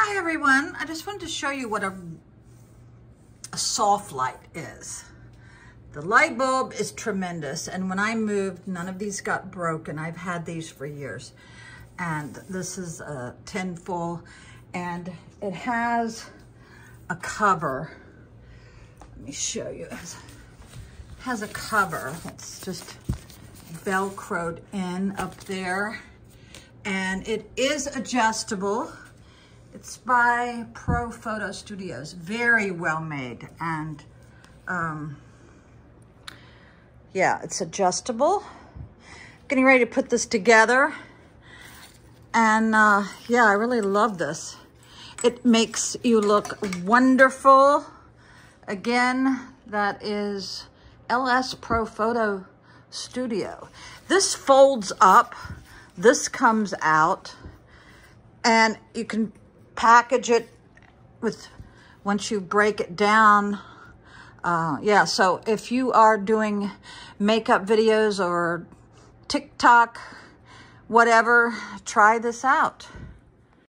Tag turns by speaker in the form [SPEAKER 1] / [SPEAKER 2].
[SPEAKER 1] Hi everyone, I just wanted to show you what a, a soft light is. The light bulb is tremendous and when I moved, none of these got broken. I've had these for years. And this is a tin full and it has a cover. Let me show you. It has a cover. It's just velcroed in up there and it is adjustable. It's by Pro Photo Studios. Very well made. And um, yeah, it's adjustable. Getting ready to put this together. And uh, yeah, I really love this. It makes you look wonderful. Again, that is LS Pro Photo Studio. This folds up. This comes out. And you can package it with, once you break it down, uh, yeah, so if you are doing makeup videos or TikTok, whatever, try this out.